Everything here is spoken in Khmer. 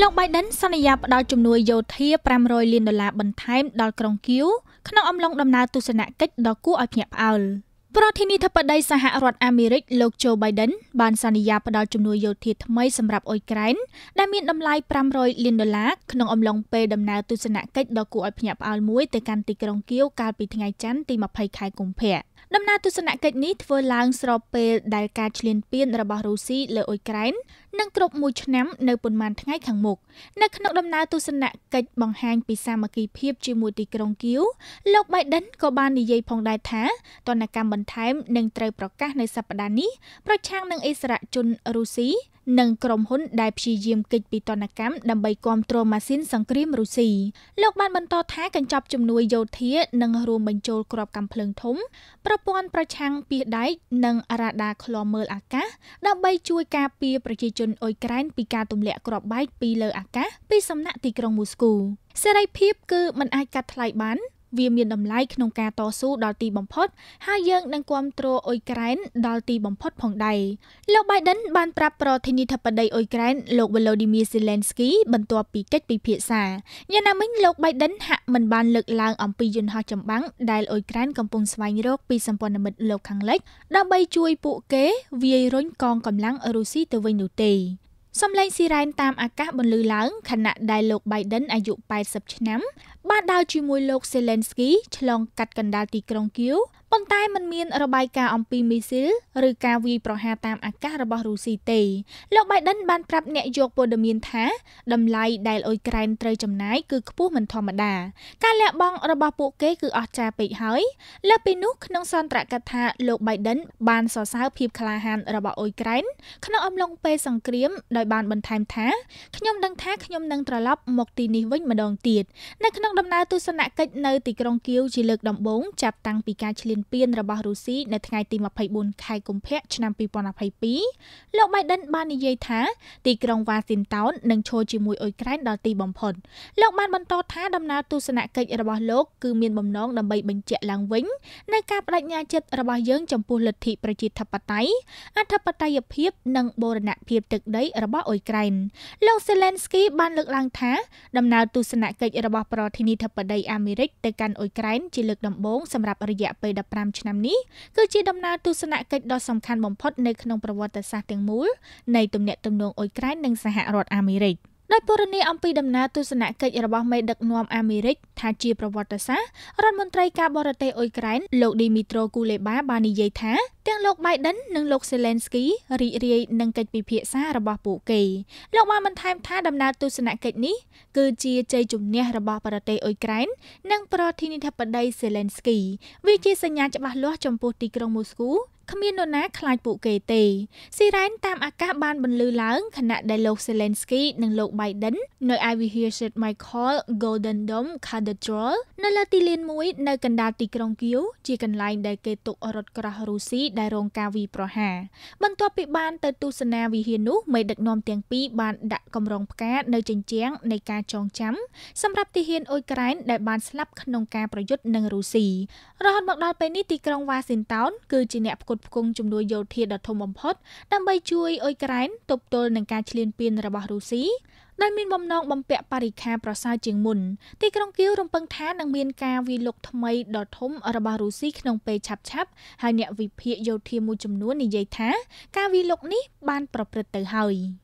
លោក Biden សន្យាផ្តល់ជំនួយយោធា500លានដុល្លារបន្ថែមដល់ក្រុងគៀវក្នុងអំឡុងដំណើរទស្សនកិច្ចដ៏គួរឲ្យភ្ញាក់ផ្អើលប្រធានាធិបតីសហរដ្ឋអាមេរិកលោក Joe Biden បានសន្យាផ្តល់ជំនួយយោធាថ្មីសម្រាប់អ៊ុយក្រែនដែលមានតម្លៃ500លានដុល្លារក្នុងអំឡុងពេលដំណើរទស្សនកិច្ចដ៏គួរឲ្យភ្ញាក់ផ្អើលមួយទៅកាន់ទីក្រុងគៀវកាលពីថ្ងៃច័ន្ទទី20ខែកុម្ភៈ ដំណើរទស្សនកិច្ចនេះធ្វើឡើងស្របពេលដែលការឈ្លានពានរបស់រុស្ស៊ីលើអ៊ុយក្រែននឹងគ្រប់មួយឆ្នាំនៅប៉ុន្មានថ្ងៃខាងមុខនៅក្នុងដំណើរទស្សនកិច្ចបង្ហាញពីសាមគ្គីភាពជាមួយទីក្រុងគៀវលោក Biden ក៏បាននិយាយផងដែរថាទណ្ឌកម្មបន្ថែមនឹងត្រូវប្រកាសនៅសប្តាហ៍នេះប្រឆាំងនឹងអិសរាជជនរុស្ស៊ី និងក្រុមហ៊ុនដែលព្យាយាមគេចពីទណ្ឌកម្មដើម្បីគ្រប់គ្រងម៉ាស៊ីនសង្គ្រាមរុស្ស៊ីលោកបានបន្តថាកញ្ចប់ជំនួយយោធានឹងរួមបញ្ចូលគ្រាប់កាំភ្លើងធំប្រព័ន្ធប្រឆាំងពីដែកនិងរ៉ាដាឃ្លាំមើលអាកាសដើម្បីជួយការពារប្រជាជនអ៊ុយក្រែនពីការទម្លាក់គ្រាប់បែកពីលើអាកាសពីសំណាក់ទីក្រុងមូស្គូសេរីភាពគឺមិនអាចកាត់ថ្លៃបាន វាមានតម្លៃក្នុងការតស៊ូដល់ទីបំផុត ហើយយើងនឹងគ្រប់គ្រងអ៊ុយក្រែនដល់ទីបំផុតផងដែរលោក Biden បានប្រាប់ប្រធានាធិបតីអ៊ុយក្រែនលោក Volodymyr Zelensky បន្ទាប់ពីកិច្ចពិភាក្សាយ៉ាងណាមិញលោក Biden ហាក់មិនបានលើកឡើងអំពីយន្តហោះចម្បាំងដែលអ៊ុយក្រែនកំពុងស្វែងរកពីសម្ព័ន្ធមិត្តលោកខាងលិចដើម្បីជួយពួកគេវាយរុញកងកម្លាំងរុស្ស៊ីទៅវិញនោះទេ សំឡេងស៊ីរ៉ែនតាមអាកាសបន្លឺឡើងខណៈដែលលោក Biden អាយុ80ឆ្នាំ បានដើរជាមួយលោក Zelensky ឆ្លងកាត់កណ្ដាលទីក្រុងគៀវប៉ុន្តែมันមានរបាយការណ៍អំពីមីស៊ីលឬការវាយប្រហារតាមអាកាសរបស់រុស្ស៊ីទេលោក Biden បានប្រាប់អ្នកយកព័ត៌មានថាតម្លៃដែលអ៊ុយក្រែនត្រូវចំណាយគឺខ្ពស់មិនធម្មតាការលះបង់របស់ពួកគេគឺអស្ចារ្យពេកហើយលើពីនោះក្នុងសន្ទរកថាលោក Biden បានសរសើរភាពក្លាហានរបស់អ៊ុយក្រែនក្នុងអំឡុងពេលសង្គ្រាមដោយបានបន្ថែមថាខ្ញុំដឹងថាខ្ញុំនឹងត្រឡប់មកទីនេះវិញម្ដងទៀតនៅក្នុងដំណើរទស្សនកិច្ចនៅទីក្រុងគៀវជាលើកដំបូងចាប់តាំងពីការឈ្លានពានរបស់រុស្ស៊ីនៅថ្ងៃទី24ខែកុម្ភៈឆ្នាំ2022លោក Biden បាននិយាយថាទីក្រុងវ៉ាស៊ីនតោននឹងឈរជាមួយអ៊ុយក្រែនដល់ទីបំផុតលោកបានបន្តថាដំណើរទស្សនកិច្ចរបស់លោកគឺមានបំណងដើម្បីបញ្ជាក់ឡើងវិញនៅការបដិញ្ញាចិត្តរបស់យើងចំពោះលទ្ធិប្រជាធិបតេយ្យអធិបតេយ្យភាពនិងបូរណភាពទឹកដីរបស់អ៊ុយក្រែនលោក Zelensky បានលើកឡើងថាដំណើរទស្សនកិច្ចរបស់ប្រធានាធិបតីអាមេរិកទៅកាន់អ៊ុយក្រែនជាលើកដំបូងសម្រាប់រយៈពេល15ឆ្នាំនេះគឺជាដំណើរទស្សនកិច្ចដ៏សំខាន់បំផុតនៅក្នុងប្រវត្តិសាស្ត្រទាំងមូលនៃទំនាក់ទំនងអ៊ុយក្រែននិងសហរដ្ឋអាមេរិក ដោយពរនីអំពីដំណើរទស្សនកិច្ចរបស់មេដឹកនាំអាមេរិកថាជាប្រវត្តិសាស្ត្ររដ្ឋមន្ត្រីការបរទេសអ៊ុយក្រែនលោកឌីមីត្រូគូលេបាបាននិយាយថាទាំងលោក Biden និងលោក Zelensky រីករាយនឹងកិច្ចពិភាក្សារបស់ពួកគេលោកបានបន្ថែមថាដំណើរទស្សនកិច្ចនេះគឺជាជ័យជំនះរបស់ប្រទេសអ៊ុយក្រែននិងប្រធានាធិបតី Zelensky វាជាសញ្ញាច្បាស់លាស់ចំពោះទីក្រុងមូស្គូគ្មាននរណាខ្លាចពួកគេទេស៊ីរ៉ែនតាមអាកាសបានបន្លឺឡើងខណៈដែលលោក Zelensky និងលោក Biden នៅឯវិហារ St Michael Golden Dome Cathedral នៅលើទីលានមួយនៅកណ្ដាលទីក្រុងគៀវជាកន្លែងដែលគេទុករថក្រោះរុស្ស៊ីដែលរងការវាយប្រហារបន្ទាប់ពីបានទៅទស្សនាវិហារនោះមេដឹកនាំទាំងពីរបានដាក់កម្រងផ្កានៅជញ្ជាំងនៃការចងចាំសម្រាប់ទាហានអ៊ុយក្រែនដែលបានស្លាប់ក្នុងការប្រយុទ្ធនឹងរុស្ស៊ីរហូតមកដល់ពេលនេះទីក្រុងវ៉ាស៊ីនតោនគឺជាអ្នកផ្គត់ផ្គង់ជំនួយយោធាដ៏ធំបំផុតដើម្បីជួយអ៊ុយក្រែនទប់ទល់នឹងការឈ្លានពានរបស់រុស្ស៊ីដែលមានបំណងបំពាក់បរិខាប្រសើរជាងមុនទីក្រុងគៀវរំពឹងថានឹងមានការវាយលុកថ្មីដ៏ធំរបស់រុស្ស៊ីក្នុងពេលឆាប់ឆាប់ហើយអ្នកវិភាគយោធាមួយចំនួននិយាយថា ការវាយលុកនេះបានប្រព្រឹត្តទៅហើយ។